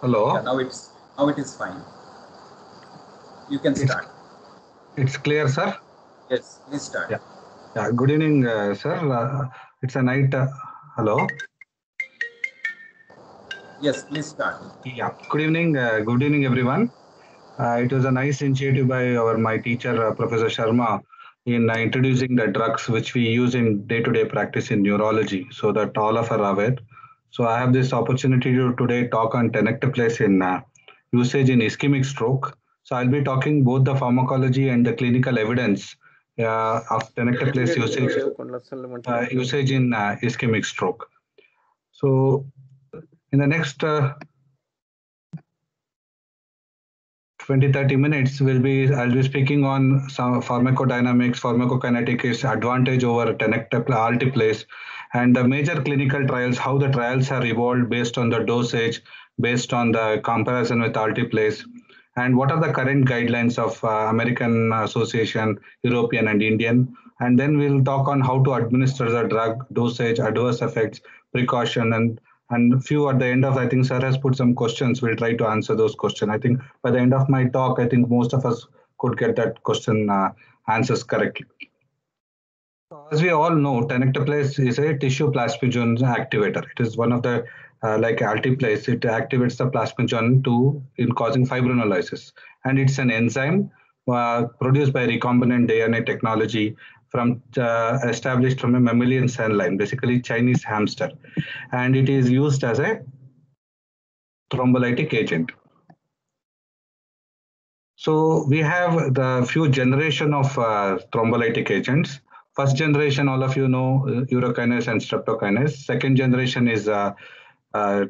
Hello. Yeah, now it's now it is fine. You can start. It's clear, sir. Yes, please start. Yeah. Yeah. Good evening, uh, sir. Uh, it's a night. Uh, hello. Yes, please start. Yeah. Good evening. Uh, good evening, everyone. Uh, it was a nice initiative by our my teacher, uh, Professor Sharma, in uh, introducing the drugs which we use in day-to-day practice in neurology, so that all of are aware. So I have this opportunity to today talk on tenecteplase in uh, usage in ischemic stroke. So I'll be talking both the pharmacology and the clinical evidence uh, of tenecteplase usage uh, usage in uh, ischemic stroke. So, in the next uh, 20 30 minutes, will be I'll be speaking on some pharmacodynamics, pharmacokinetics, advantage over tenecteplase, alteplase, and the major clinical trials, how the trials are evolved based on the dosage, based on the comparison with alteplase, and what are the current guidelines of uh, American Association, European and Indian. And then we'll talk on how to administer the drug, dosage, adverse effects, precaution, and and few at the end of I think sir has put some questions. We'll try to answer those questions. I think by the end of my talk, I think most of us could get that question uh, answers correctly. As we all know, tenecteplase is a tissue plasminogen activator. It is one of the uh, like alteplase. It activates the plasminogen to in causing fibrinolysis, and it's an enzyme uh, produced by recombinant DNA technology from uh, established from a mammalian cell line, basically Chinese hamster, and it is used as a thrombolytic agent. So we have the few generation of uh, thrombolytic agents. First generation, all of you know, uh, urokinase and streptokinase. Second generation is uh, uh,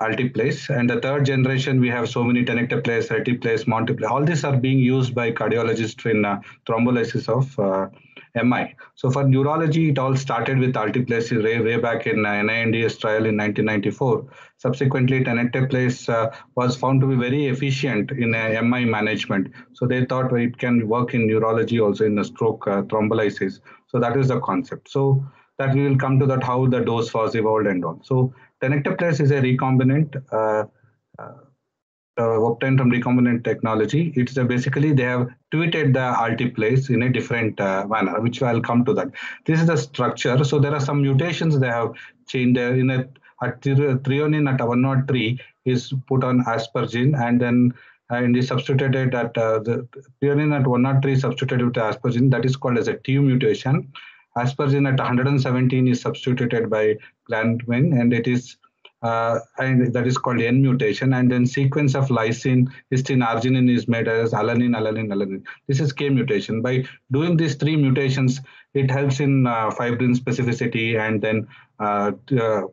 alteplase, and the third generation we have so many tenecteplase, reteplase, monteplase. All these are being used by cardiologists in uh, thrombolysis of uh, MI. So for neurology, it all started with alteplase way, way back in uh, NINDS trial in 1994. Subsequently, tenecteplase uh, was found to be very efficient in uh, MI management. So they thought it can work in neurology also in the stroke uh, thrombolysis. So that is the concept. So that we will come to that how the dose was evolved and all. So tenecteplase is a recombinant uh, uh, obtained from recombinant technology. It's uh, basically they have tweeted the alteplase in a different uh, manner, which I'll come to that. This is the structure. So there are some mutations they have changed uh, in a at threonine at 103 is put on aspergine and then and is substituted at uh, the threonine at 103 substituted with aspergine that is called as a T mutation. Aspergine at 117 is substituted by glanduin and it is uh, and that is called N mutation. And then sequence of lysine, histine, arginine is made as alanine, alanine, alanine. This is K mutation. By doing these three mutations, it helps in uh, fibrin specificity and then uh,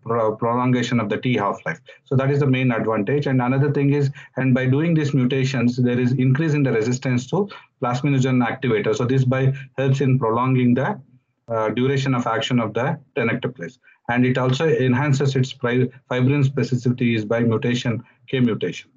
pro prolongation of the T half-life. So that is the main advantage. And another thing is, and by doing these mutations, there is increase in the resistance to plasminogen activator. So this by helps in prolonging the uh, duration of action of the tenecteplase. And it also enhances its fibrin specificity by mutation, K mutation.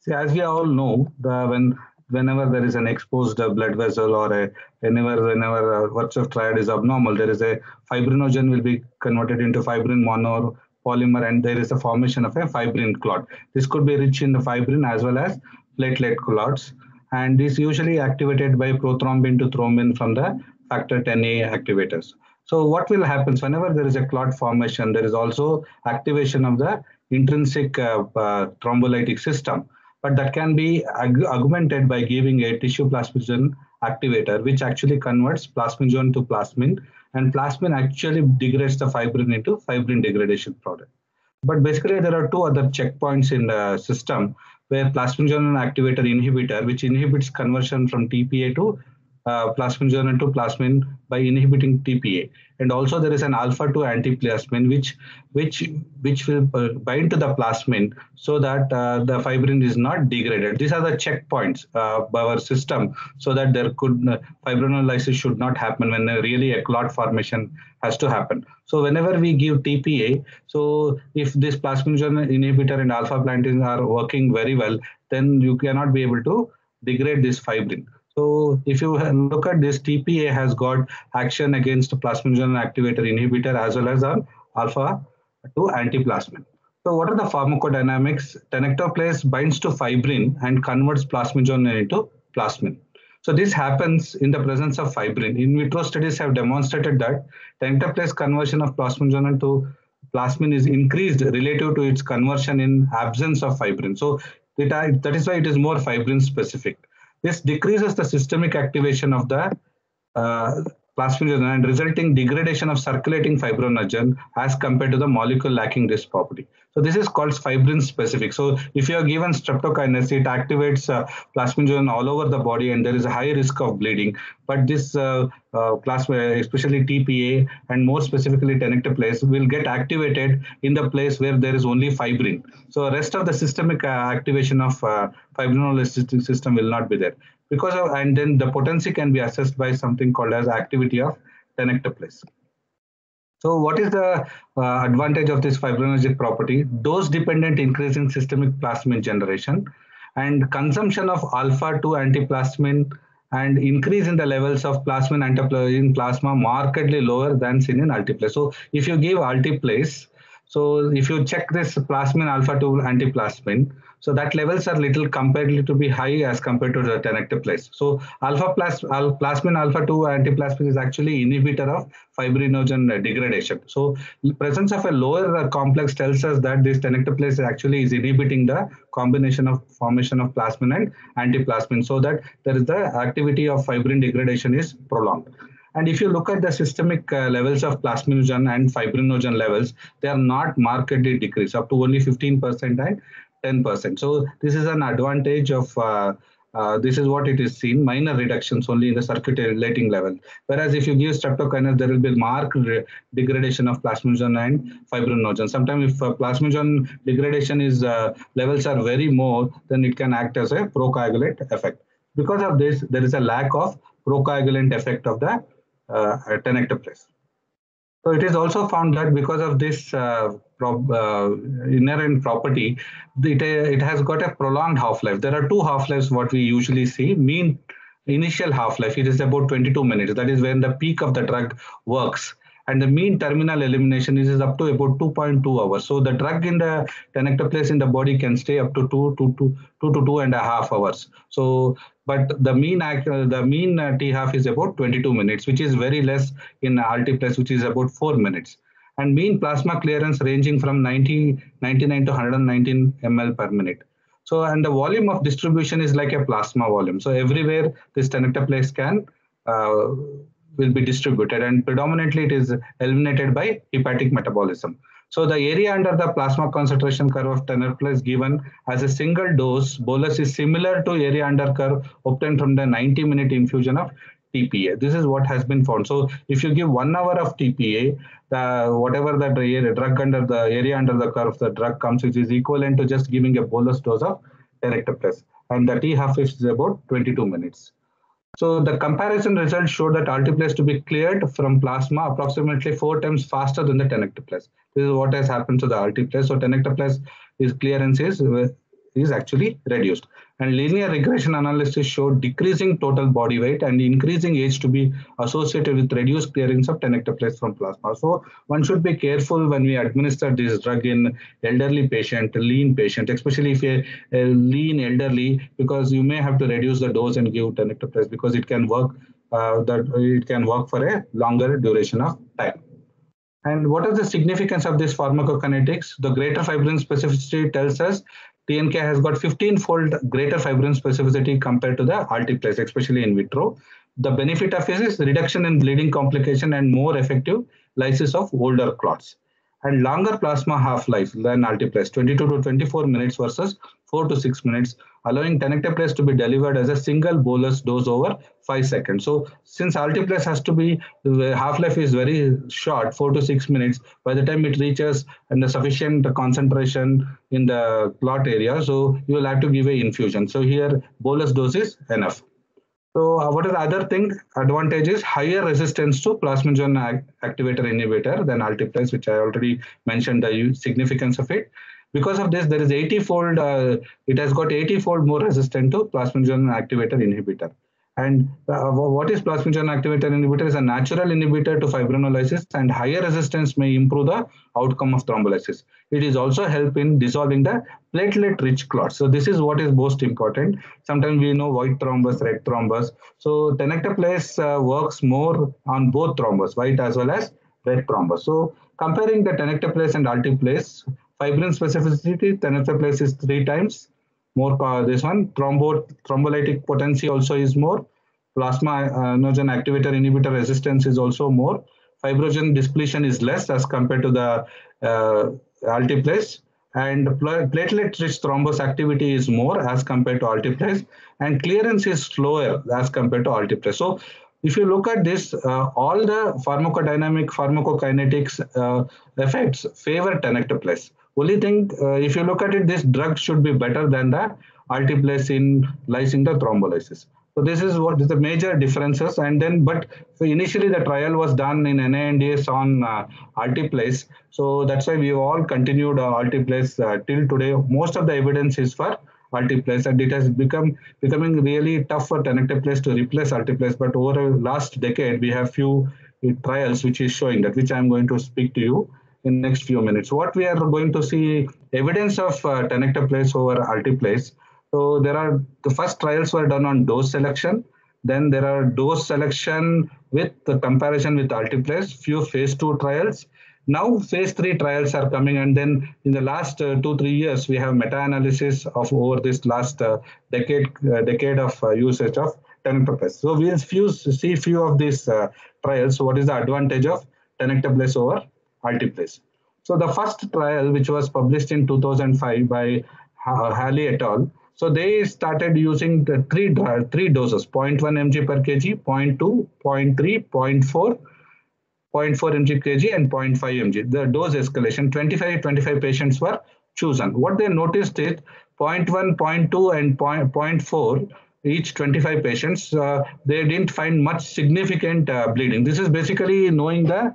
See, as we all know, the, when whenever there is an exposed blood vessel or a whenever whenever uh, Virchow triad is abnormal, there is a fibrinogen will be converted into fibrin mono polymer and there is a formation of a fibrin clot. This could be rich in the fibrin as well as platelet clots and is usually activated by prothrombin to thrombin from the factor 10A activators. So what will happen whenever there is a clot formation, there is also activation of the intrinsic uh, uh, thrombolytic system, but that can be ag augmented by giving a tissue plasminogen activator, which actually converts plasminogen to plasmin, and plasmin actually degrades the fibrin into fibrin degradation product. But basically, there are two other checkpoints in the system where plasminogen activator inhibitor, which inhibits conversion from TPA to uh, plasminogen to plasmin by inhibiting TPA. And also there is an alpha 2 antiplasmin which which which will uh, bind to the plasmin so that uh, the fibrin is not degraded. These are the checkpoints uh, by our system so that there could fibrinolysis should not happen when really a clot formation has to happen. So whenever we give TPA, so if this plasminogen inhibitor and alpha plantin are working very well, then you cannot be able to degrade this fibrin. So if you look at this, TPA has got action against plasminogen activator inhibitor as well as an alpha 2 antiplasmin. So what are the pharmacodynamics? Tenecteplase binds to fibrin and converts plasminogen into plasmin. So this happens in the presence of fibrin. In vitro studies have demonstrated that tenecteplase conversion of plasminogen to plasmin is increased relative to its conversion in absence of fibrin. So that, uh, that is why it is more fibrin specific. This decreases the systemic activation of the uh, plasminogen and resulting degradation of circulating fibrinogen as compared to the molecule lacking this property. So this is called fibrin specific. So if you are given streptokinase, it activates uh, plasminogen all over the body and there is a high risk of bleeding. But this uh, uh, plasma, especially TPA and more specifically tenecteplase will get activated in the place where there is only fibrin. So rest of the systemic uh, activation of uh, fibrinolysis system will not be there. Because of, and then the potency can be assessed by something called as activity of tenecteplase. So what is the uh, advantage of this fibrinogen property? Dose-dependent increase in systemic plasmin generation and consumption of alpha-2 antiplasmin and increase in the levels of plasmin in plasma markedly lower than seen in alteplase. So if you give alteplase, so if you check this plasmin alpha-2 antiplasmin, so that levels are little comparatively to be high as compared to the tenecteplase. So alpha plas, al, plasmin alpha 2 antiplasmin is actually inhibitor of fibrinogen degradation. So presence of a lower complex tells us that this tenecteplase actually is inhibiting the combination of formation of plasmin and antiplasmin so that there is the activity of fibrin degradation is prolonged. And if you look at the systemic uh, levels of plasminogen and fibrinogen levels, they are not markedly decreased up to only 15% and 10%. So this is an advantage of uh, uh, this is what it is seen, minor reductions only in the circulating level. Whereas if you give streptokinase, there will be marked degradation of plasminogen and fibrinogen. Sometimes if uh, plasminogen degradation is uh, levels are very more, then it can act as a procoagulant effect. Because of this, there is a lack of procoagulant effect of the uh, tenecteplase. So it is also found that because of this uh, pro uh, inherent property, it, uh, it has got a prolonged half-life. There are two half-lives what we usually see. Mean initial half-life, it is about 22 minutes. That is when the peak of the drug works. And the mean terminal elimination is, is up to about 2.2 hours. So the drug in the tenecteplase in the body can stay up to two, two, two, two to two and a half hours. So but the mean the mean uh, t half is about 22 minutes, which is very less in alteplase, which is about four minutes. And mean plasma clearance ranging from 90, 99 to 119 ml per minute. So, and the volume of distribution is like a plasma volume. So everywhere this tenecteplase can uh, will be distributed and predominantly it is eliminated by hepatic metabolism. So the area under the plasma concentration curve of tenecteplase given as a single dose bolus is similar to area under curve obtained from the 90 minute infusion of TPA. This is what has been found. So if you give one hour of TPA, the whatever that drug under the area under the curve, the drug comes, which is equivalent to just giving a bolus dose of tenecteplase. And the T half is about 22 minutes. So the comparison results showed that alteplase to be cleared from plasma approximately four times faster than the tenecteplase. This is what has happened to the alteplase. So tenecteplase is clearance is is actually reduced. And linear regression analysis showed decreasing total body weight and increasing age to be associated with reduced clearance of tenecteplase from plasma. So one should be careful when we administer this drug in elderly patient, lean patient, especially if a, a lean elderly, because you may have to reduce the dose and give tenecteplase because it can work uh, that it can work for a longer duration of time. And what is the significance of this pharmacokinetics? The greater fibrin specificity tells us TNK has got 15-fold greater fibrin specificity compared to the alteplase, especially in vitro. The benefit of this is reduction in bleeding complication and more effective lysis of older clots and longer plasma half-life than alteplase, 22 to 24 minutes versus 4 to 6 minutes, allowing tenecteplase to be delivered as a single bolus dose over 5 seconds. So since alteplase has to be, half-life is very short, 4 to 6 minutes, by the time it reaches and the sufficient concentration in the clot area, so you will have to give a infusion. So here bolus dose is enough. So uh, what is the other thing? Advantage is higher resistance to plasminogen activator inhibitor than alteplase, which I already mentioned the significance of it. Because of this, there is 80-fold, uh, it has got 80-fold more resistant to plasminogen activator inhibitor. And uh, what is plasminogen activator inhibitor is a natural inhibitor to fibrinolysis and higher resistance may improve the outcome of thrombolysis. It is also help in dissolving the platelet-rich clots. So this is what is most important. Sometimes we know white thrombus, red thrombus. So tenecteplase uh, works more on both thrombus, white as well as red thrombus. So comparing the tenecteplase and alteplase, fibrin specificity, tenecteplase is three times more this one thrombo thrombolytic potency also is more. Plasma uh, activator inhibitor resistance is also more. Fibrogen depletion is less as compared to the uh, alteplase and platelet rich thrombus activity is more as compared to alteplase and clearance is slower as compared to alteplase so if you look at this, uh, all the pharmacodynamic pharmacokinetics uh, effects favor tenecteplase. Only thing, uh, if you look at it, this drug should be better than the alteplase in lysing the thrombolysis. So this is what is the major differences. And then, but so initially the trial was done in NINDS on uh, alteplase. So that's why we all continued uh, alteplase uh, till today. Most of the evidence is for alteplase and it has become becoming really tough for tenecteplase to replace alteplase. But over the last decade, we have few trials which is showing that, which I'm going to speak to you in next few minutes. What we are going to see evidence of uh, tenecteplase over alteplase. So there are the first trials were done on dose selection. Then there are dose selection with the comparison with alteplase, few phase two trials. Now phase three trials are coming and then in the last uh, two, three years, we have meta-analysis of over this last uh, decade, uh, decade of uh, usage of tenecteplase. So we'll few, see few of these uh, trials. What is the advantage of tenecteplase over alteplase. So the first trial, which was published in 2005 by Haley et al., so they started using the three, three doses, 0.1 mg per kg, 0.2, 0.3, 0.4, 0.4 mg kg and 0.5 mg. The dose escalation, 25, 25 patients were chosen. What they noticed is 0.1, 0.2 and 0.4 each 25 patients, uh, they didn't find much significant uh, bleeding. This is basically knowing the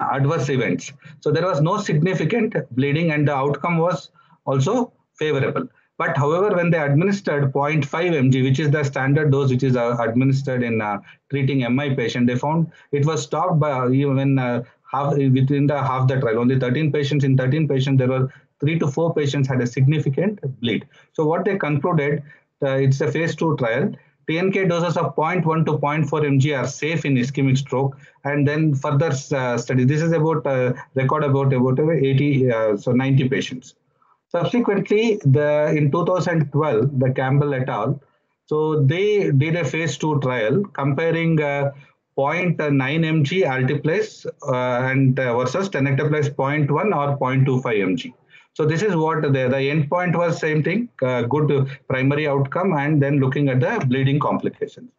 adverse events. So there was no significant bleeding and the outcome was also favorable. But however, when they administered 0.5 mg, which is the standard dose which is uh, administered in uh, treating MI patient, they found it was stopped by uh, even uh, half within the half the trial. Only 13 patients in 13 patients, there were three to four patients had a significant bleed. So what they concluded, uh, it's a phase two trial. TNK doses of 0.1 to 0.4 mg are safe in ischemic stroke. And then further uh, study, this is about uh, record about about 80, uh, so 90 patients. Subsequently, the in 2012, the Campbell et al. So they did a phase two trial comparing uh, 0.9 mg alteplase uh, and uh, versus tenecteplase 0.1 or 0.25 mg. So this is what the, the endpoint was same thing, uh, good primary outcome and then looking at the bleeding complications.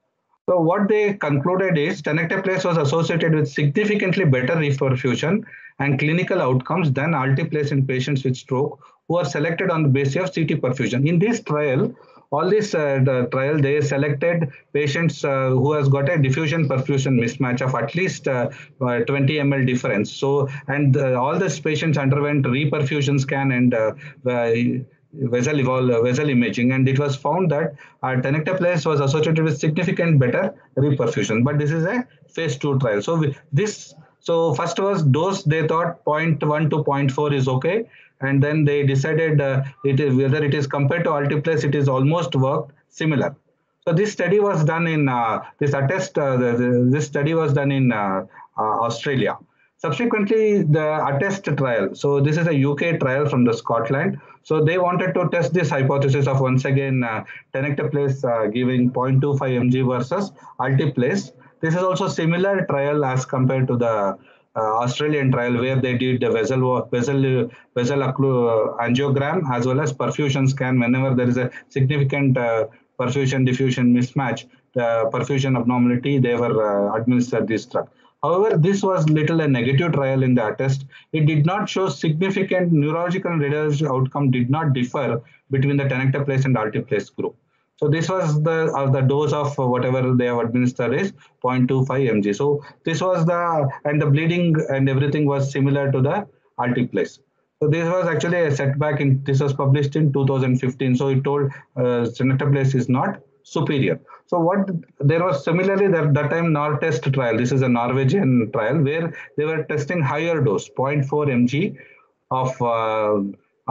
So what they concluded is tenecteplase was associated with significantly better reperfusion and clinical outcomes than alteplase in patients with stroke who are selected on the basis of CT perfusion. In this trial, all this uh, trial, they selected patients uh, who has got a diffusion perfusion mismatch of at least uh, uh 20 ml difference. So, and uh, all these patients underwent reperfusion scan and uh, vessel evol vessel imaging, and it was found that uh, tenecteplase was associated with significant better reperfusion. But this is a phase two trial. So this, so first was dose. They thought 0.1 to 0.4 is okay and then they decided uh, it is whether it is compared to alteplase it is almost worked similar. So this study was done in uh, this attest uh, the, the, this study was done in uh, uh, australia. Subsequently the attest trial so this is a uk trial from the scotland. So they wanted to test this hypothesis of once again uh, tenecteplase uh, giving 0.25 mg versus alteplase this is also similar trial as compared to the Australian trial where they did the vessel vessel vessel angiogram as well as perfusion scan whenever there is a significant uh, perfusion diffusion mismatch, the perfusion abnormality, they were uh, administered this drug. However, this was little a negative trial in the attest. It did not show significant neurological radiological outcome did not differ between the tenecteplase and alteplase group. So this was the uh, the dose of whatever they have administered is 0.25 mg. So this was the and the bleeding and everything was similar to the alteplase. So this was actually a setback in this was published in 2015. So it told uh, is not superior. So what there was similarly that, that time NORTEST trial, this is a Norwegian trial where they were testing higher dose, 0.4 mg of uh,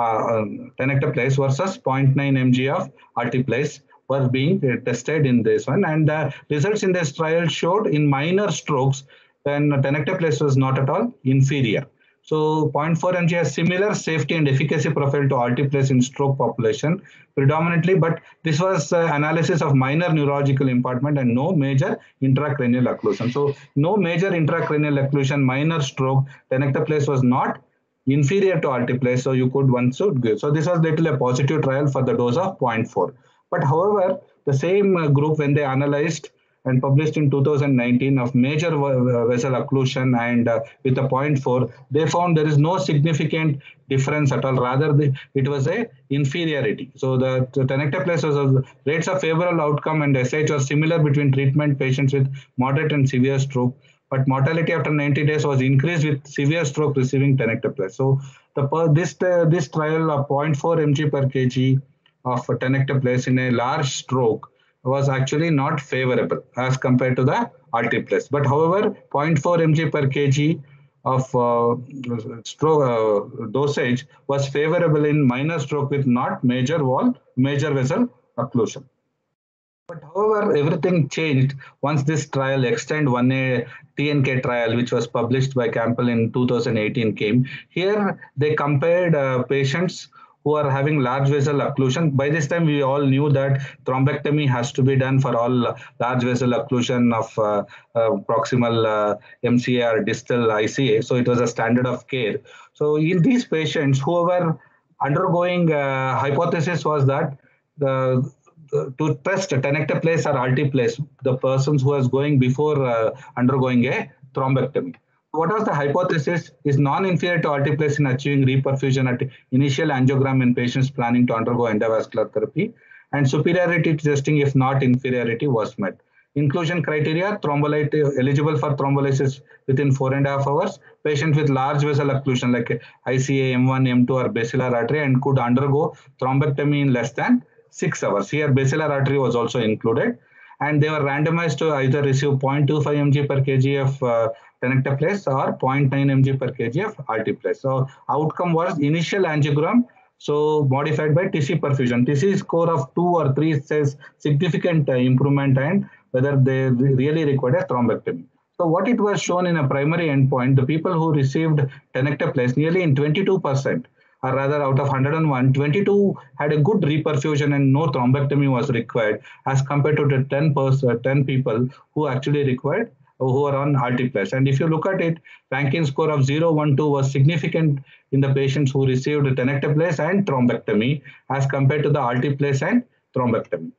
uh, tenecteplase versus 0.9 mg of alteplase were being tested in this one. And the results in this trial showed in minor strokes, then tenecteplase was not at all inferior. So 0.4 mg has similar safety and efficacy profile to alteplase in stroke population predominantly, but this was uh, analysis of minor neurological impairment and no major intracranial occlusion. So no major intracranial occlusion, minor stroke, tenecteplase was not inferior to alteplase, so you could one should give. So this was little a positive trial for the dose of 0.4. But however, the same uh, group when they analyzed and published in 2019 of major vessel occlusion and uh, with a 0.4, they found there is no significant difference at all. Rather, the, it was a inferiority. So the, the tenecteplase was a, rates of favorable outcome and SH was similar between treatment patients with moderate and severe stroke. But mortality after 90 days was increased with severe stroke receiving tenecteplase. So the this uh, this trial of 0.4 mg per kg of tenecteplase in a large stroke was actually not favorable as compared to the alteplase. But however, 0.4 mg per kg of uh, stroke uh, dosage was favorable in minor stroke with not major wall, major vessel occlusion. But however, everything changed once this trial, Extend 1A TNK trial, which was published by Campbell in 2018 came. Here, they compared uh, patients who are having large vessel occlusion. By this time, we all knew that thrombectomy has to be done for all large vessel occlusion of uh, uh, proximal uh, MCA or distal ICA. So it was a standard of care. So in these patients, whoever undergoing uh, hypothesis was that the to test tenecteplase or alteplase, the persons who was going before uh, undergoing a thrombectomy what was the hypothesis is non-inferior to alteplase in achieving reperfusion at initial angiogram in patients planning to undergo endovascular therapy and superiority testing if not inferiority was met. Inclusion criteria, thrombolytic eligible for thrombolysis within four and a half hours, patient with large vessel occlusion like ICA, M1, M2 or basilar artery and could undergo thrombectomy in less than six hours. Here basilar artery was also included and they were randomized to either receive 0.25 mg per kg of uh, tenecteplase or 0.9 mg per kg of alteplase. So outcome was initial angiogram, so modified by TC perfusion. TC score of 2 or 3 says significant uh, improvement and whether they really required a thrombectomy. So what it was shown in a primary endpoint, the people who received tenecteplase, nearly in 22%, or rather out of 101, 22 had a good reperfusion and no thrombectomy was required as compared to the 10, uh, 10 people who actually required who are on alteplase. And if you look at it, Rankin score of 0, 1, 2 was significant in the patients who received tenecteplase and thrombectomy as compared to the alteplase and thrombectomy.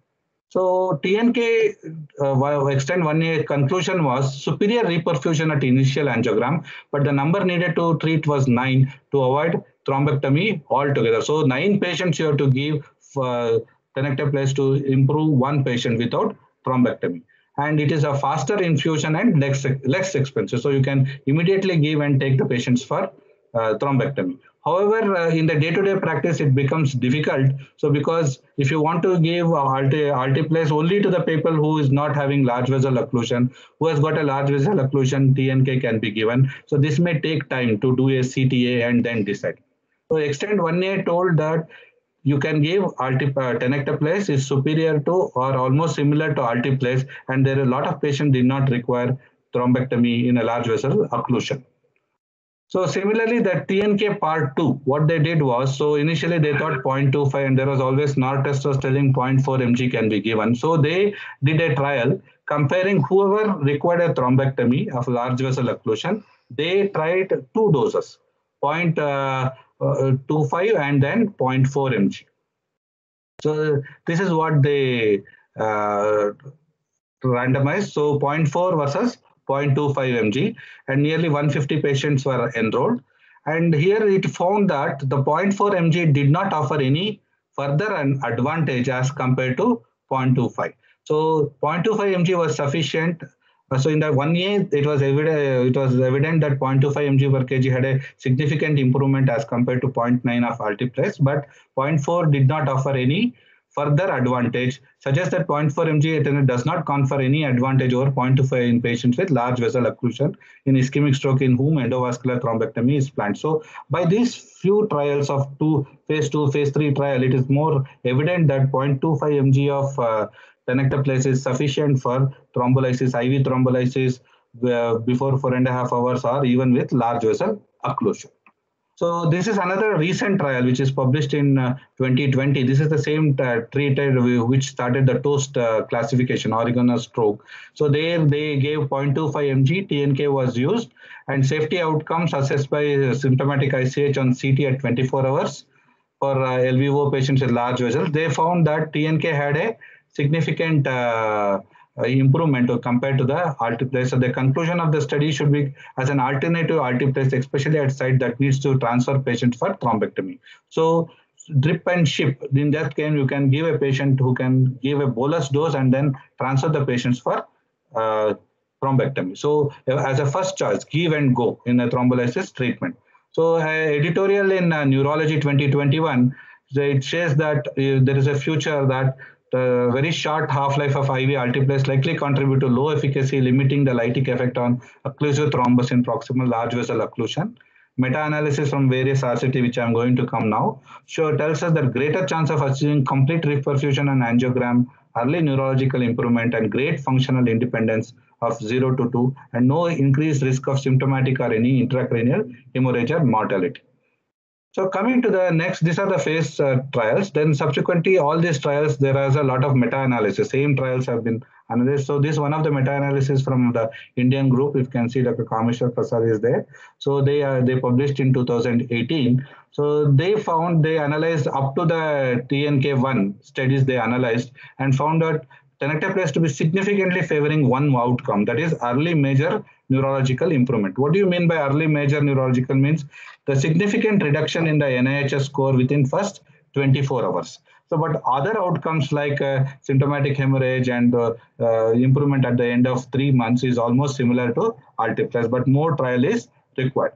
So TNK uh, extend 1A conclusion was superior reperfusion at initial angiogram, but the number needed to treat was 9 to avoid thrombectomy altogether. So 9 patients you have to give uh, tenecteplase to improve one patient without thrombectomy and it is a faster infusion and less, less expensive. So you can immediately give and take the patients for uh, thrombectomy. However, uh, in the day-to-day -day practice, it becomes difficult. So because if you want to give alti, alteplase only to the people who is not having large vessel occlusion, who has got a large vessel occlusion, TNK can be given. So this may take time to do a CTA and then decide. So extend 1A told that you can give uh, tenecteplase is superior to or almost similar to alteplase and there are a lot of patients did not require thrombectomy in a large vessel occlusion. So similarly, the TNK part 2, what they did was, so initially they thought 0.25 and there was always NORTEST was telling 0.4 mg can be given. So they did a trial comparing whoever required a thrombectomy of large vessel occlusion, they tried two doses, point, uh, uh, 25 and then 0.4 mg. So this is what they uh, randomized. So 0.4 versus 0.25 mg and nearly 150 patients were enrolled. And here it found that the 0.4 mg did not offer any further an advantage as compared to 0.25. So 0.25 mg was sufficient so in the one year, it was evident it was evident that 0.25 mg per kg had a significant improvement as compared to 0.9 of alteplase, but 0.4 did not offer any further advantage suggests that 0.4 mg does not confer any advantage over 0.25 in patients with large vessel occlusion in ischemic stroke in whom endovascular thrombectomy is planned. So by these few trials of two phase two, phase three trial, it is more evident that 0.25 mg of uh, tenecteplase is sufficient for thrombolysis, IV thrombolysis uh, before four and a half hours or even with large vessel occlusion. So this is another recent trial which is published in uh, 2020. This is the same uh, treated which started the TOAST uh, classification, Oregon stroke. So there they gave 0.25 mg, TNK was used and safety outcomes assessed by symptomatic ICH on CT at 24 hours for uh, LVO patients with large vessels. They found that TNK had a significant uh, uh, improvement compared to the alteplase. So the conclusion of the study should be as an alternative alteplase, especially at site that needs to transfer patients for thrombectomy. So drip and ship, in that case, you can give a patient who can give a bolus dose and then transfer the patients for uh, thrombectomy. So as a first choice, give and go in a thrombolysis treatment. So uh, editorial in uh, Neurology 2021, it says that uh, there is a future that the very short half-life of IV alteplase likely contribute to low efficacy, limiting the lytic effect on occlusive thrombus in proximal large vessel occlusion. Meta-analysis from various RCT, which I'm going to come now, show tells us that greater chance of achieving complete reperfusion and angiogram, early neurological improvement, and great functional independence of 0 to 2, and no increased risk of symptomatic or any intracranial hemorrhage or mortality. So coming to the next, these are the phase uh, trials. Then subsequently, all these trials, there is a lot of meta-analysis. Same trials have been analyzed. So this one of the meta-analysis from the Indian group. You can see Dr. Kameshwar Prasad is there. So they uh, they published in 2018. So they found they analyzed up to the TNK1 studies they analyzed and found that tenecteplase to be significantly favoring one outcome, that is early major neurological improvement. What do you mean by early major neurological means? The significant reduction in the NIHS score within first 24 hours. So, but other outcomes like uh, symptomatic hemorrhage and uh, uh, improvement at the end of three months is almost similar to alteplase, but more trial is required.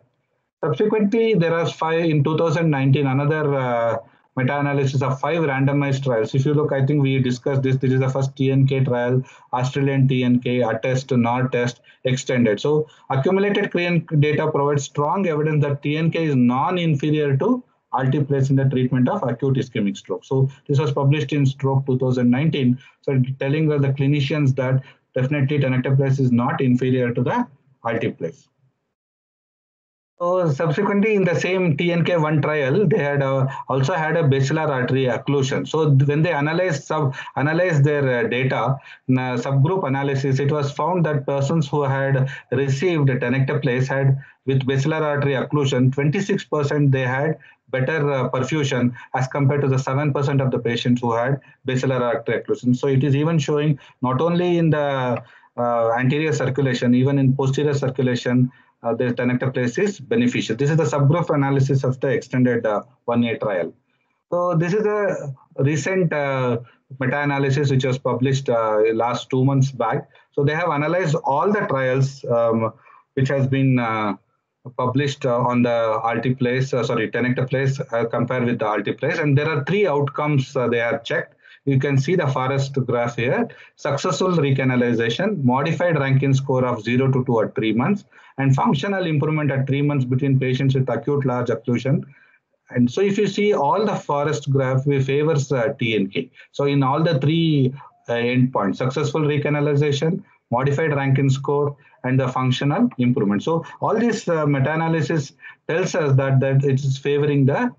Subsequently, there are five in 2019 another uh, meta-analysis of five randomized trials. If you look, I think we discussed this. This is the first TNK trial, Australian TNK, ATTEST, NORTEST, extended. So accumulated data provides strong evidence that TNK is non-inferior to alteplase in the treatment of acute ischemic stroke. So this was published in Stroke 2019. So telling the clinicians that definitely tenecteplase is not inferior to the alteplase. So subsequently, in the same TNK1 trial, they had uh, also had a basilar artery occlusion. So when they analyzed sub analyzed their uh, data, uh, subgroup analysis, it was found that persons who had received tenecteplase had with basilar artery occlusion, 26% they had better uh, perfusion as compared to the 7% of the patients who had basilar artery occlusion. So it is even showing not only in the uh, anterior circulation, even in posterior circulation, uh, the tenecteplase is beneficial. This is the subgroup analysis of the extended uh, one-year trial. So this is a recent uh, meta-analysis which was published uh, last two months back. So they have analyzed all the trials um, which has been uh, published uh, on the alteplase, uh, sorry, tenecteplase uh, compared with the alteplase. And there are three outcomes they have checked. You can see the forest graph here. Successful recanalization, modified Rankin score of 0 to 2 at 3 months, and functional improvement at 3 months between patients with acute large occlusion. And so if you see all the forest graph, we favors uh, TNK. So in all the three uh, endpoints, successful recanalization, modified Rankin score, and the functional improvement. So all this uh, meta-analysis tells us that, that it is favoring the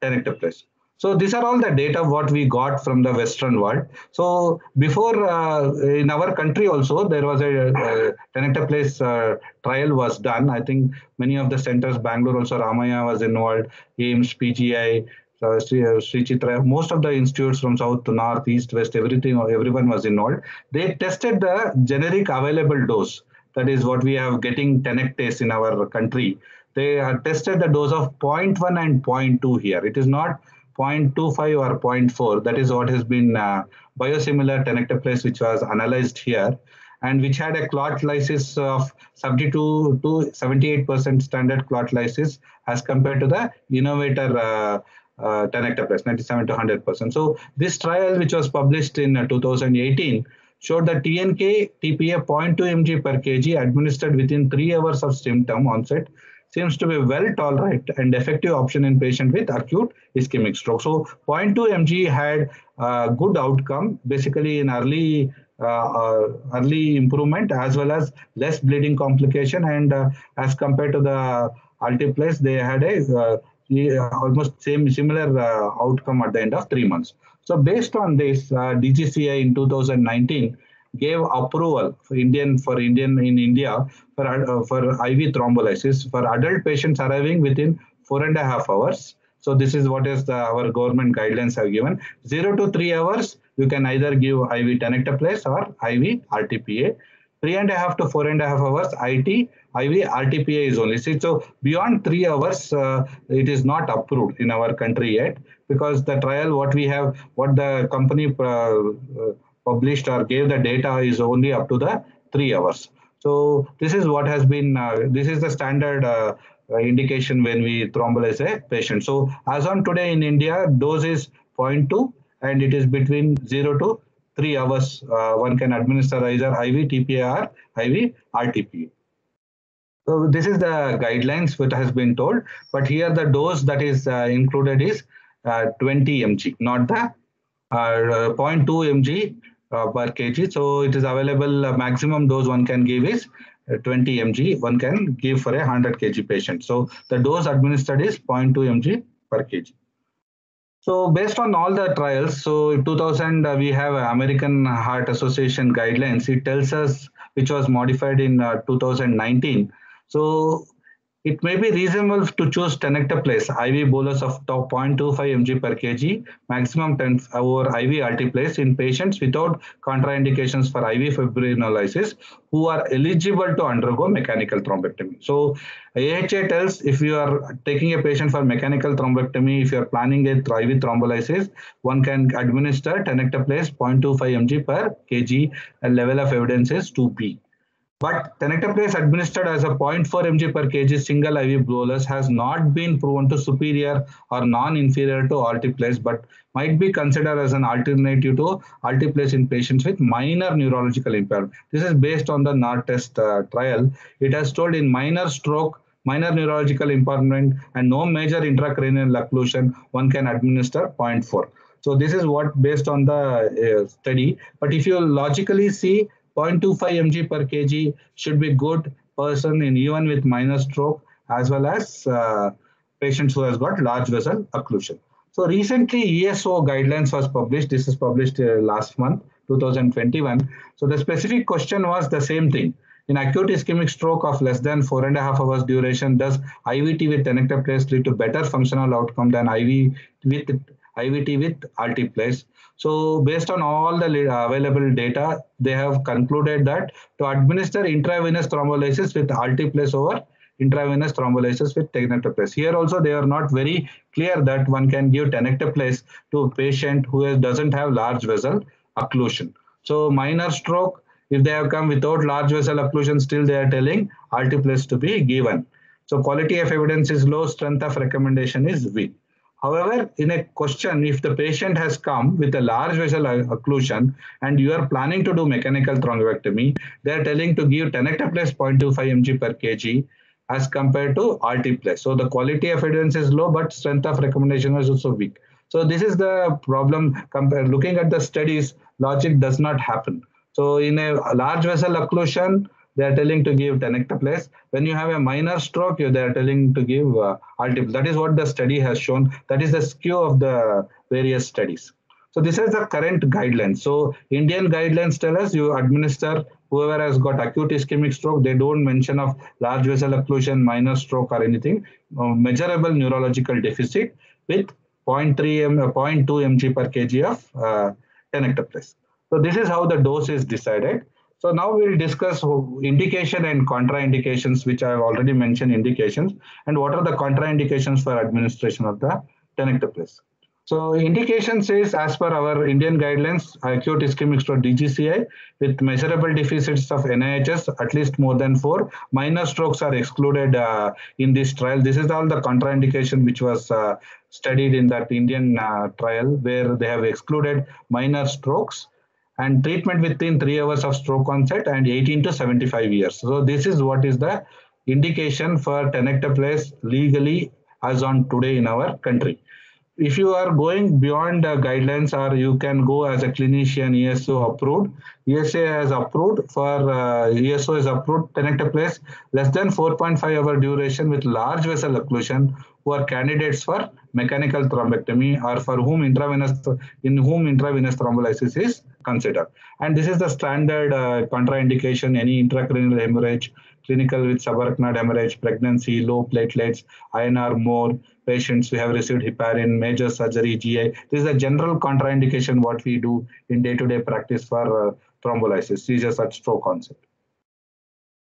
tenecteplase. So these are all the data what we got from the Western world. So before uh, in our country also there was a, a tenecteplase uh, trial was done. I think many of the centers, Bangalore also Ramaiah was involved, AIIMS, PGI, uh, Sri, uh, Sri Chitra, most of the institutes from south to north, east, west, everything, everyone was involved. They tested the generic available dose. That is what we have getting tenectase in our country. They tested the dose of 0.1 and 0.2 here. It is not 0.25 or 0.4. That is what has been uh, biosimilar tenecteplase, which was analyzed here and which had a clot lysis of 72 to 78% standard clot lysis as compared to the innovator uh, uh, tenecteplase, 97 to 100%. So this trial, which was published in uh, 2018, showed that TNK TPA 0.2 mg per kg administered within three hours of symptom onset seems to be a well tolerated and effective option in patient with acute ischemic stroke. So 0.2 mg had a good outcome, basically in early uh, uh, early improvement as well as less bleeding complication and uh, as compared to the alteplase, they had a almost same similar outcome at the end of three months. So based on this, DGCI in 2019 gave approval for Indian for Indian in India for uh, for IV thrombolysis for adult patients arriving within four and a half hours. So this is what is the, our government guidelines have given. Zero to three hours, you can either give IV tenecteplase or IV RTPA. Three and a half to four and a half hours, IT, IV RTPA is only. So beyond three hours, uh, it is not approved in our country yet because the trial, what we have, what the company uh, uh published or gave the data is only up to the three hours. So this is what has been, uh, this is the standard uh, uh, indication when we thrombolyze a patient. So as on today in India, dose is 0.2 and it is between 0 to 3 hours. Uh, one can administer either IV TPA or IV RTP. So this is the guidelines which has been told, but here the dose that is uh, included is uh, 20 mg, not the 0.2 mg uh, per kg. So it is available, uh, maximum dose one can give is uh, 20 mg, one can give for a 100 kg patient. So the dose administered is 0.2 mg per kg. So based on all the trials, so 2000 uh, we have American Heart Association guidelines. It tells us, which was modified in uh, 2019. So it may be reasonable to choose tenecteplase IV bolus of 0.25 mg per kg, maximum 10 over IV alteplase in patients without contraindications for IV fibrinolysis who are eligible to undergo mechanical thrombectomy. So AHA tells if you are taking a patient for mechanical thrombectomy, if you are planning a IV thrombolysis, one can administer tenecteplase 0.25 mg per kg and level of evidence is 2B. But tenecteplase administered as a 0.4 mg per kg single IV bolus has not been proven to superior or non-inferior to alteplase, but might be considered as an alternative to alteplase in patients with minor neurological impairment. This is based on the NORTEST uh, trial. It has told in minor stroke, minor neurological impairment, and no major intracranial occlusion, one can administer 0.4. So this is what based on the uh, study. But if you logically see 0.25 mg per kg should be good person in even with minor stroke as well as uh, patients who has got large vessel occlusion. So recently ESO guidelines was published. This is published uh, last month, 2021. So the specific question was the same thing. In acute ischemic stroke of less than four and a half hours duration, does IVT with tenecteplase lead to better functional outcome than IV with IVT with alteplase? So based on all the available data, they have concluded that to administer intravenous thrombolysis with alteplase over intravenous thrombolysis with tenecteplase. Here also they are not very clear that one can give tenecteplase to a patient who doesn't have large vessel occlusion. So minor stroke, if they have come without large vessel occlusion, still they are telling altiplase to be given. So quality of evidence is low, strength of recommendation is weak. However, in a question, if the patient has come with a large vessel occlusion and you are planning to do mechanical thrombectomy, they are telling to give tenecteplase 0.25 mg per kg as compared to alteplase. So the quality of evidence is low, but strength of recommendation is also weak. So this is the problem. Compare, looking at the studies, logic does not happen. So in a large vessel occlusion, they are telling to give tenecteplase. When you have a minor stroke, they are telling to give uh, That is what the study has shown. That is the skew of the various studies. So this is the current guidelines. So Indian guidelines tell us you administer whoever has got acute ischemic stroke, they don't mention of large vessel occlusion, minor stroke or anything, uh, measurable neurological deficit with 0.3 m, 0.2 mg per kg of uh, tenecteplase. So this is how the dose is decided. So now we'll discuss indication and contraindications, which I have already mentioned indications, and what are the contraindications for administration of the tenecteplase. So indication says as per our Indian guidelines, acute ischemic stroke DGCI with measurable deficits of NIHS at least more than four. Minor strokes are excluded uh, in this trial. This is all the contraindication which was uh, studied in that Indian uh, trial where they have excluded minor strokes and treatment within three hours of stroke onset and 18 to 75 years. So this is what is the indication for tenecteplase legally as on today in our country if you are going beyond the guidelines or you can go as a clinician ESO approved, ESA has approved for uh, ESO is approved tenecteplase less than 4.5 hour duration with large vessel occlusion who are candidates for mechanical thrombectomy or for whom intravenous in whom intravenous thrombolysis is considered. And this is the standard uh, contraindication any intracranial hemorrhage, clinical with subarachnoid hemorrhage, pregnancy, low platelets, INR more, patients who have received heparin, major surgery, GI. This is a general contraindication what we do in day-to-day -day practice for uh, thrombolysis, seizures at stroke onset.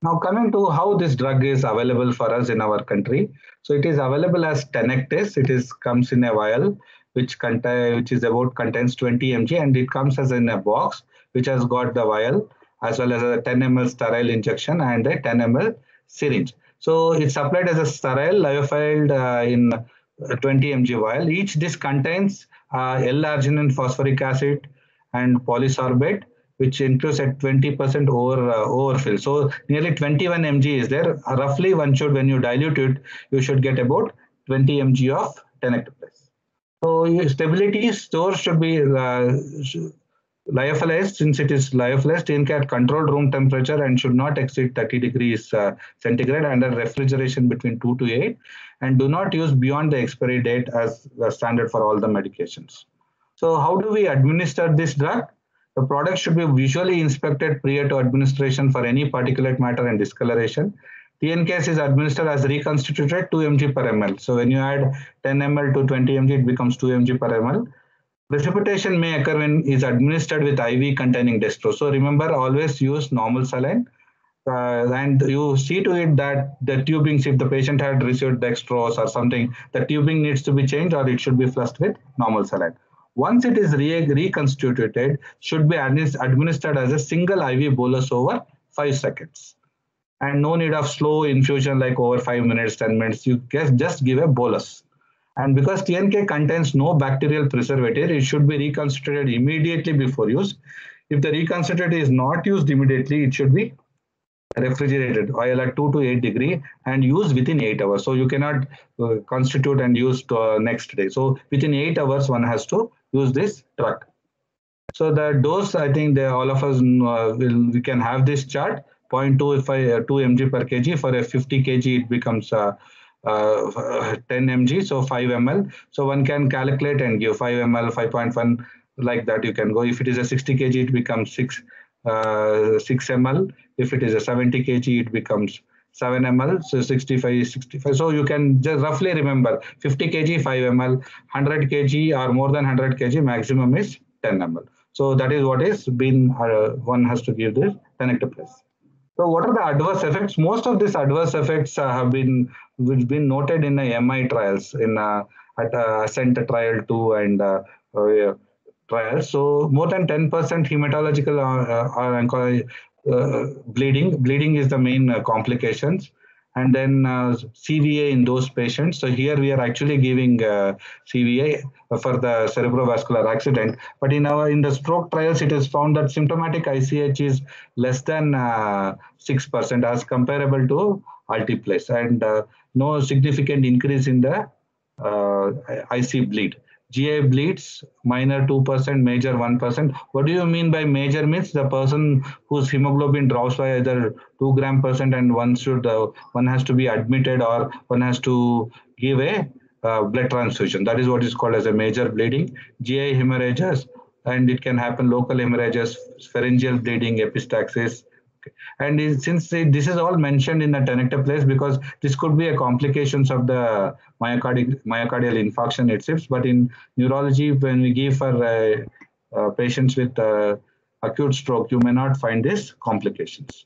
Now coming to how this drug is available for us in our country. So it is available as Tenectase. It is comes in a vial which contain which is about contains 20 mg and it comes as in a box which has got the vial as well as a 10 ml sterile injection and a 10 ml syringe. So it's supplied as a sterile lyophilized uh, in 20 mg vial. Each disc contains uh, L-arginine phosphoric acid and polysorbate, which includes at 20% over uh, overfill. So nearly 21 mg is there. Roughly, one should when you dilute it, you should get about 20 mg of tenecteplase. So stability store should be uh, lyophilized since it is lyophilized in at controlled room temperature and should not exceed 30 degrees uh, centigrade under refrigeration between 2 to 8 and do not use beyond the expiry date as the standard for all the medications. So how do we administer this drug? The product should be visually inspected prior to administration for any particulate matter and discoloration. TNKase is administered as reconstituted 2 mg per ml. So when you add 10 ml to 20 mg, it becomes 2 mg per ml. Precipitation may occur when is administered with IV containing dextrose. So remember, always use normal saline. Uh, and you see to it that the tubing, if the patient had received dextrose or something, the tubing needs to be changed or it should be flushed with normal saline. Once it is re reconstituted, should be administered as a single IV bolus over 5 seconds. And no need of slow infusion like over 5 minutes, 10 minutes. You just give a bolus. And because TNK contains no bacterial preservative, it should be reconstituted immediately before use. If the reconstituted is not used immediately, it should be refrigerated oil at 2 to 8 degree and used within 8 hours. So you cannot uh, constitute and use to, uh, next day. So within 8 hours, one has to use this drug. So the dose, I think they, all of us uh, will, we can have this chart 0.25 uh, 2 mg per kg. For a 50 kg, it becomes uh, uh, 10 mg, so 5 ml. So one can calculate and give 5 ml, 5.1 like that you can go. If it is a 60 kg, it becomes 6, uh, 6 ml. If it is a 70 kg, it becomes 7 ml, so 65, 65. So you can just roughly remember 50 kg, 5 ml, 100 kg or more than 100 kg, maximum is 10 ml. So that is what is been, uh, one has to give this tenecteplase. So what are the adverse effects? Most of these adverse effects uh, have been which been noted in the MI trials in uh, at uh, ASSENT trial two and uh, uh, trials. So more than 10% hematological or, uh, uh, bleeding. Bleeding is the main complications and then uh, CVA in those patients. So here we are actually giving uh, CVA for the cerebrovascular accident. But in our in the stroke trials, it is found that symptomatic ICH is less than uh, six percent as comparable to alteplase, and uh, no significant increase in the uh, IC bleed. GI bleeds, minor 2%, major 1%. What do you mean by major means the person whose hemoglobin drops by either 2 gram percent and one should uh, one has to be admitted or one has to give a uh, blood transfusion. That is what is called as a major bleeding. GI hemorrhages and it can happen local hemorrhages, pharyngeal bleeding, epistaxis, and since this is all mentioned in the tenecteplase because this could be a complications of the myocardial, myocardial infarction itself. But in neurology, when we give for uh, uh, patients with uh, acute stroke, you may not find these complications.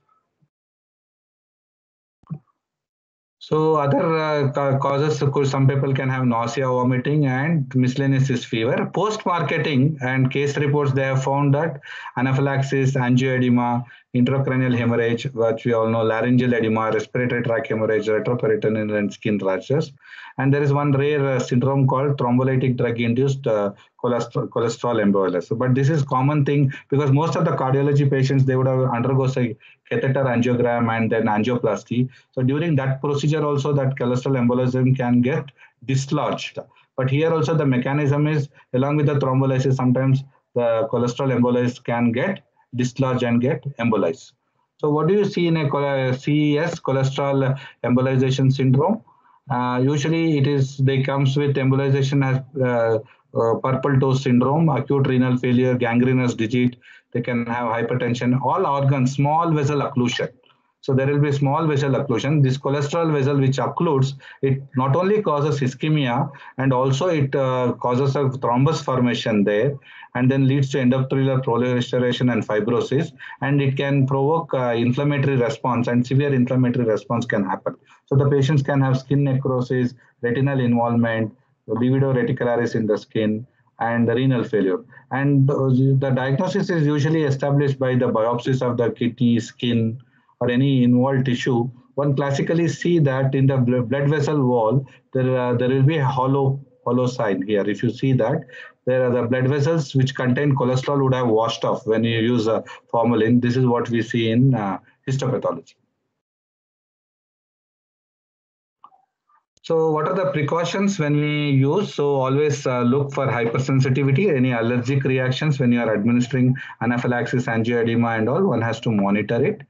So other uh, causes, of course, some people can have nausea, vomiting, and miscellaneous fever. Post-marketing and case reports, they have found that anaphylaxis, angioedema, intracranial hemorrhage, which we all know, laryngeal edema, respiratory tract hemorrhage, retroperitoneal and skin rashes. And there is one rare uh, syndrome called thrombolytic drug-induced uh, cholesterol, cholesterol embolus. But this is common thing because most of the cardiology patients, they would have undergo say, catheter angiogram and then angioplasty. So during that procedure also that cholesterol embolism can get dislodged. But here also the mechanism is along with the thrombolysis, sometimes the cholesterol embolus can get dislodged and get embolized. So what do you see in a CES, cholesterol embolization syndrome? Uh, usually it is, they comes with embolization as uh, uh, purple toe syndrome, acute renal failure, gangrenous digit. They can have hypertension, all organs, small vessel occlusion. So there will be small vessel occlusion. This cholesterol vessel which occludes, it not only causes ischemia and also it uh, causes a thrombus formation there and then leads to endothelial proliferation and fibrosis and it can provoke uh, inflammatory response and severe inflammatory response can happen. So the patients can have skin necrosis, retinal involvement, livedo reticularis in the skin, and the renal failure. And the diagnosis is usually established by the biopsies of the kidney, skin, or any involved tissue. One classically see that in the blood vessel wall, there, uh, there will be a hollow, hollow sign here. If you see that, there are the blood vessels which contain cholesterol would have washed off when you use a formalin. This is what we see in uh, histopathology. So what are the precautions when we use? So always uh, look for hypersensitivity, any allergic reactions when you are administering anaphylaxis, angioedema and all, one has to monitor it.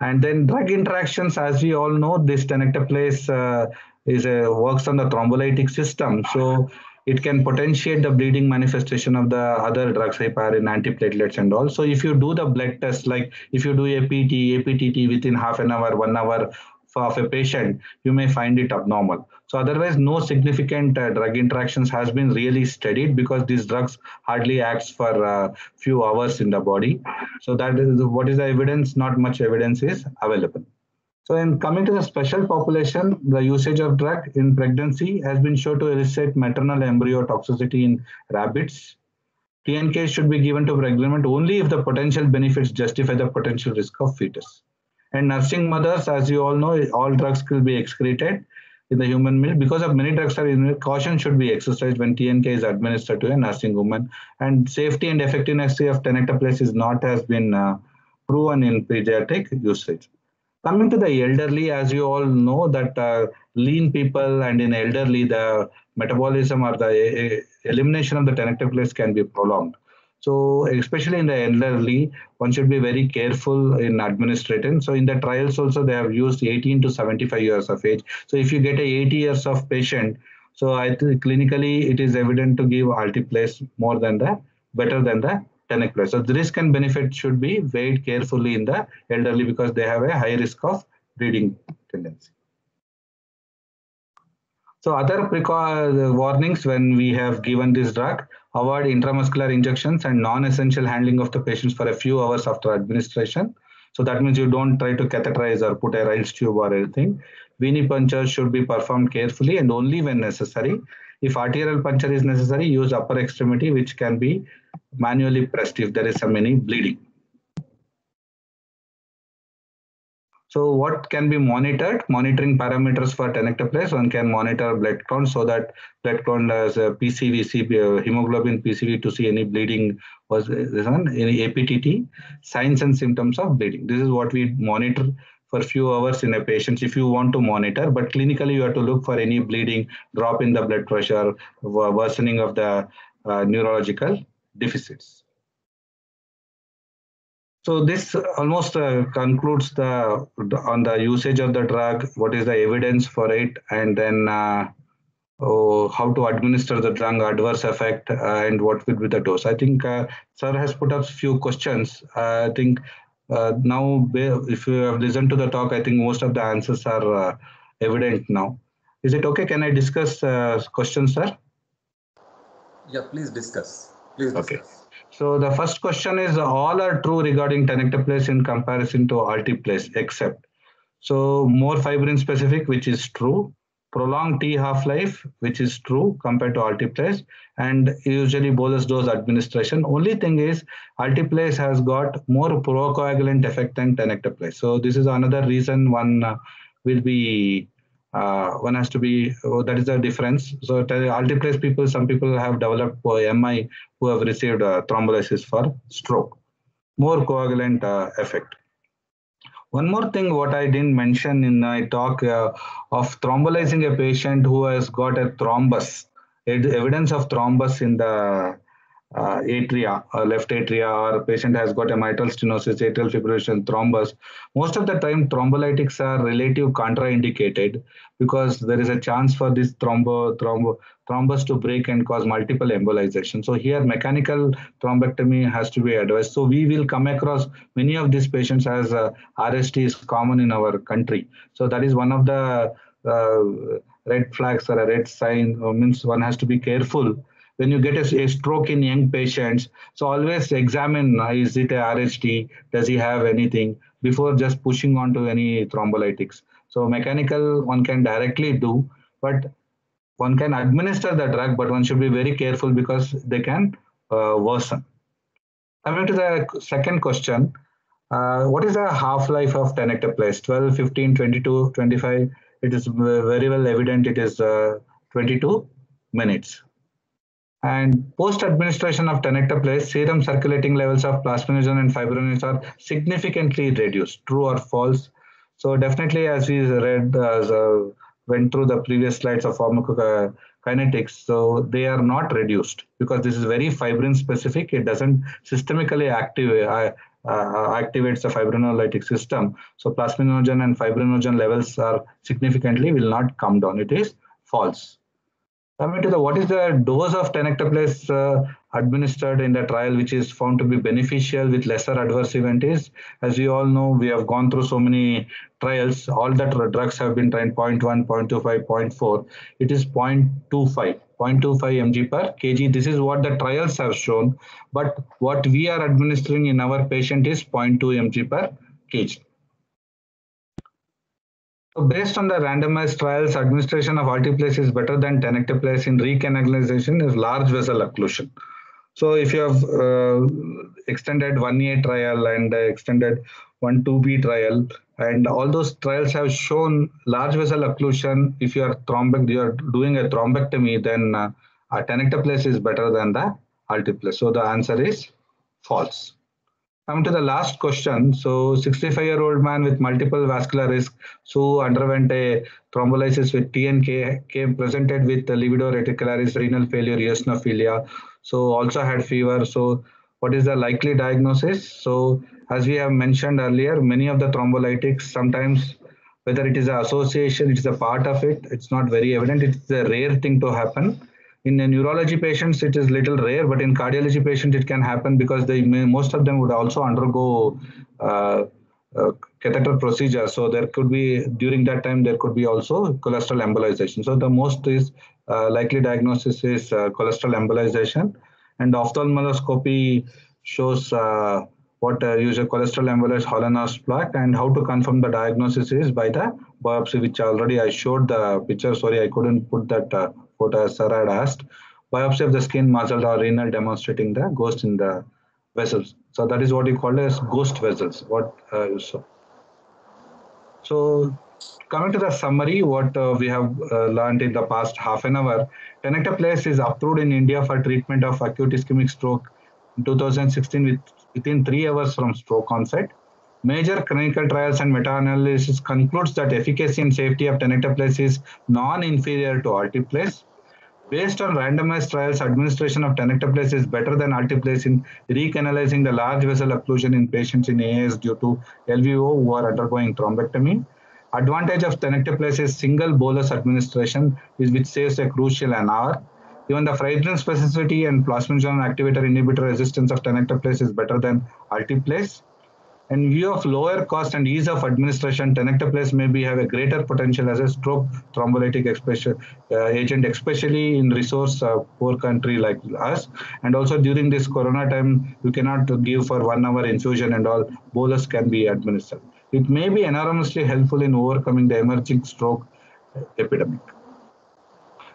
And then drug interactions, as we all know, this tenecteplase uh, is a, works on the thrombolytic system. So it can potentiate the bleeding manifestation of the other drugs, heparin, antiplatelets and all. So if you do the blood test, like if you do a PT, APTT within half an hour, one hour, of a patient, you may find it abnormal. So otherwise, no significant uh, drug interactions has been really studied because these drugs hardly acts for a uh, few hours in the body. So that is what is the evidence? Not much evidence is available. So in coming to the special population, the usage of drug in pregnancy has been shown to elicit maternal embryo toxicity in rabbits. TNK should be given to pregnant only if the potential benefits justify the potential risk of fetus. And nursing mothers, as you all know, all drugs will be excreted in the human milk. Because of many drugs are in caution should be exercised when TNK is administered to a nursing woman. And safety and effectiveness of tenecteplase is not has been uh, proven in pediatric usage. Coming to the elderly, as you all know that uh, lean people and in elderly, the metabolism or the uh, elimination of the tenecteplase can be prolonged. So especially in the elderly, one should be very careful in administrating. So in the trials also, they have used 18 to 75 years of age. So if you get a 80 years of patient, so I think clinically it is evident to give alteplase more than the, better than the tenecteplase. So the risk and benefit should be weighed carefully in the elderly because they have a high risk of bleeding tendency. So other uh, warnings when we have given this drug, avoid intramuscular injections and non-essential handling of the patients for a few hours after administration. So that means you don't try to catheterize or put a Ryle's tube or anything. Veni punctures should be performed carefully and only when necessary. If arterial puncture is necessary, use upper extremity which can be manually pressed if there is some any bleeding. So what can be monitored? Monitoring parameters for tenecteplase, one can monitor blood count so that blood count as a PCV, uh, hemoglobin PCV to see any bleeding was this one, any APTT, signs and symptoms of bleeding. This is what we monitor for few hours in a patient if you want to monitor, but clinically you have to look for any bleeding, drop in the blood pressure, worsening of the uh, neurological deficits. So this almost uh, concludes the on the usage of the drug, what is the evidence for it, and then uh, oh, how to administer the drug, adverse effect, uh, and what will be the dose. I think uh, sir has put up few questions. I think uh, now if you have listened to the talk, I think most of the answers are uh, evident now. Is it okay? Can I discuss questions, sir? Yeah, please discuss. Please discuss. Okay. So the first question is all are true regarding tenecteplase in comparison to alteplase except. So more fibrin specific, which is true. Prolonged T half-life, which is true compared to Alteplase, and usually bolus dose administration. Only thing is Alteplase has got more procoagulant effect than Tenecteplase. So this is another reason one uh, will be uh, one has to be oh, that is the difference. So Alteplase people, some people have developed MI who have received uh, thrombolysis for stroke, more coagulant uh, effect. One more thing, what I didn't mention in my talk uh, of thrombolizing a patient who has got a thrombus, evidence of thrombus in the uh, atria, uh, left atria, or patient has got a mitral stenosis, atrial fibrillation, thrombus. Most of the time, thrombolytics are relative contraindicated because there is a chance for this thrombo, thrombo, thrombus to break and cause multiple embolization. So here, mechanical thrombectomy has to be advised. So we will come across many of these patients as uh, RST is common in our country. So that is one of the uh, red flags or a red sign, means one has to be careful when you get a, a, stroke in young patients, so always examine uh, is it a RST? Does he have anything before just pushing on to any thrombolytics? So mechanical one can directly do, but one can administer the drug, but one should be very careful because they can uh, worsen. Coming to the second question, uh, what is the half-life of tenecteplase? 12, 15, 22, 25? It is very well evident it is uh, 22 minutes. And post-administration of tenecteplase, serum circulating levels of plasminogen and fibrinogen are significantly reduced. True or false? So definitely, as we read, as uh, went through the previous slides of pharmacokinetics, so they are not reduced because this is very fibrin specific. It doesn't systemically activate. Uh, uh, activates the fibrinolytic system. So plasminogen and fibrinogen levels are significantly will not come down. It is false. Coming to the what is the dose of tenecteplase uh, administered in the trial which is found to be beneficial with lesser adverse event is as we all know we have gone through so many trials all the drugs have been tried 0.1 0.25 0.4 it is 0.25 0.25 mg per kg this is what the trials have shown but what we are administering in our patient is 0.2 mg per kg based on the randomized trials, administration of alteplase is better than tenecteplase in recanalization is large vessel occlusion. So if you have uh, extended 1A trial and uh, extended 1 2B trial, and all those trials have shown large vessel occlusion, if you are thrombic, you are doing a thrombectomy, then uh, tenecteplase is better than the alteplase. So the answer is false. Come to the last question. So 65 year old man with multiple vascular risk who underwent a thrombolysis with TNK came presented with livedo reticularis, renal failure, eosinophilia. So also had fever. So what is the likely diagnosis? So as we have mentioned earlier, many of the thrombolytics sometimes whether it is an association, it is a part of it, it's not very evident. It's a rare thing to happen in neurology patients it is little rare but in cardiology patient it can happen because they may, most of them would also undergo uh, uh, catheter procedure. So there could be during that time there could be also cholesterol embolization. So the most is uh, likely diagnosis is uh, cholesterol embolization. And ophthalmoscopy shows uh, what uh, usual cholesterol embolized Hollenhorst plaque and how to confirm the diagnosis is by the biopsy which already I showed the picture. Sorry I couldn't put that what uh, had asked, biopsy of the skin, muscle, or renal demonstrating the ghost in the vessels. So that is what you call as ghost vessels, what uh, you saw. So coming to the summary, what uh, we have uh, learned in the past half an hour, tenecteplase is approved in India for treatment of acute ischemic stroke in 2016 with, within three hours from stroke onset. Major clinical trials and meta-analysis concludes that efficacy and safety of tenecteplase is non-inferior to alteplase. Based on randomized trials, administration of tenecteplase is better than alteplase in recanalizing the large vessel occlusion in patients in AS due to LVO who are undergoing thrombectomy. Advantage of tenecteplase is single bolus administration, which saves a crucial an hour. Even the fibrin specificity and plasminogen activator inhibitor resistance of tenecteplase is better than alteplase. In view of lower cost and ease of administration, tenecteplase may be have a greater potential as a stroke thrombolytic uh, agent, especially in resource uh, poor country like us. And also during this corona time, you cannot give for one hour infusion and all bolus can be administered. it may be enormously helpful in overcoming the emerging stroke epidemic.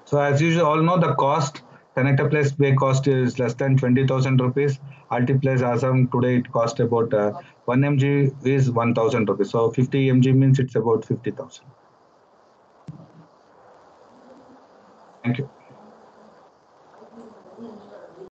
So as you all know, the cost, Connector Plus Bay cost is less than 20,000 rupees. Alteplase Assam today it cost about uh, 1 mg is 1,000 rupees. So 50 mg means it's about 50,000. Thank you.